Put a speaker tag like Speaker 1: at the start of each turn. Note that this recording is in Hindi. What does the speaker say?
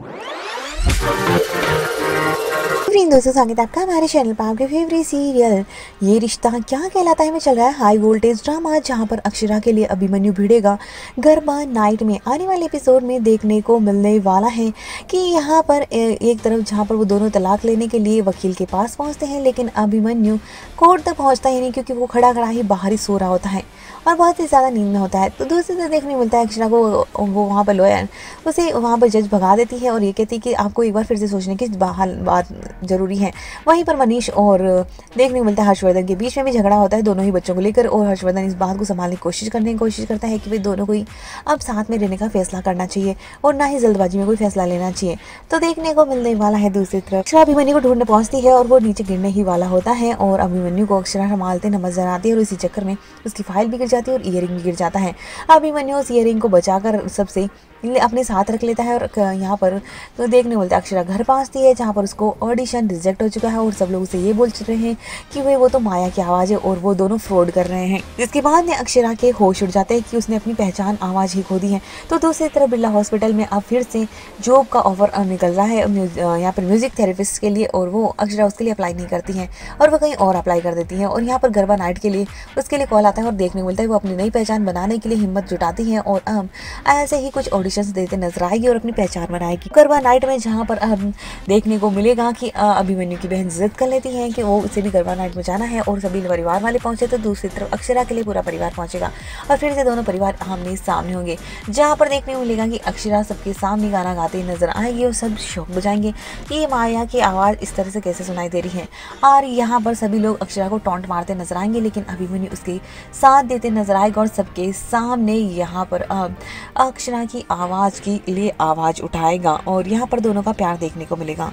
Speaker 1: Thank you. फ्रेंड दोस्तों, स्वागत है आपका हमारे चैनल पर। आपके फेवरेट सीरियल ये रिश्ता क्या कहलाता है? में चल रहा है हाई वोल्टेज ड्रामा जहाँ पर अक्षरा के लिए अभिमन्यु भिड़ेगा। गरबा नाइट में आने वाले एपिसोड में देखने को मिलने वाला है कि यहाँ पर एक तरफ़ जहाँ पर वो दोनों तलाक लेने के लिए वकील के पास पहुँचते हैं, लेकिन अभिमन्यु कोर्ट तक पहुँचता ही नहीं क्योंकि वो खड़ा खड़ा ही बाहर ही सो रहा होता है और बहुत ही ज़्यादा नींद में होता है। तो दूसरी तरफ़ देखने मिलता है, अक्षरा को, वो वहाँ पर लॉयर उसे वहाँ पर जज भगा देती है और ये कहती है कि आपको एक बार फिर से सोचने की बाहर बात ज़रूरी है। वहीं पर मनीष और देखने को मिलता है हर्षवर्धन के बीच में भी झगड़ा होता है दोनों ही बच्चों को लेकर और हर्षवर्धन इस बात को संभालने की कोशिश करने की कोशिश करता है कि भाई दोनों को ही अब साथ में रहने का फैसला करना चाहिए और ना ही जल्दबाजी में कोई फैसला लेना चाहिए। तो देखने को मिलने वाला है दूसरी तरफ़। अक्षरा अभिमन्यु को ढूँढने पहुँचती है और वो नीचे गिरने ही वाला होता है और अभिमन्यु को अक्षरा संभालते नज़र आती है और इसी चक्कर में उसकी फ़ाइल भी गिर जाती है और ईयरिंग भी गिर जाता है। अभिमन्यु उस ईयरिंग को बचाकर सबसे अपने साथ रख लेता है और यहाँ पर तो देखने बोलते अक्षरा घर पहुँचती है जहाँ पर उसको ऑडिशन रिजेक्ट हो चुका है और सब लोग उसे ये बोल रहे हैं कि भाई वो तो माया की आवाज़ है और वो दोनों फ्रॉड कर रहे हैं। जिसके बाद में अक्षरा के होश उड़ जाते हैं कि उसने अपनी पहचान आवाज़ ही खो दी है। तो दूसरी तरफ़ बिरला हॉस्पिटल में अब फिर से जॉब का ऑफ़र निकल रहा है। यहाँ पर म्यूज़िक थेरेपिस्ट के लिए और वो अक्षरा उसके लिए अप्लाई नहीं करती है और वो कहीं और अप्लाई कर देती है। और यहाँ पर गरबा नाइट के लिए उसके लिए कॉल आता है और देखने मिलता है वो अपनी नई पहचान बनाने के लिए हिम्मत जुटाती है और अब ऐसे ही कुछ ऑडिशन देते नज़र आएगी और अपनी पहचान बनाएगी। गरबा नाइट में जहाँ पर अब देखने को मिलेगा कि अभिमन्यु की बहन जिद कर लेती है कि वो उसे भी गरबा नाइट में जाना है और सभी परिवार वाले पहुँचे तो दूसरी तरफ़ अक्षरा के लिए पूरा परिवार पहुंचेगा और फिर से दोनों परिवार आमने सामने होंगे। जहाँ पर देखने को मिलेगा कि अक्षरा सबके सामने गाना गाते नज़र आएगी और सब शौक बजाएँगे कि ये माया की आवाज़ इस तरह से कैसे सुनाई दे रही है? और यहाँ पर सभी लोग अक्षरा को टोंट मारते नज़र आएँगे, लेकिन अभिमन्यु उसके साथ देते नज़र आएगा और सबके सामने यहाँ पर अक्षरा की आवाज़ के लिए आवाज़ उठाएगा और यहाँ पर दोनों का प्यार देखने को मिलेगा।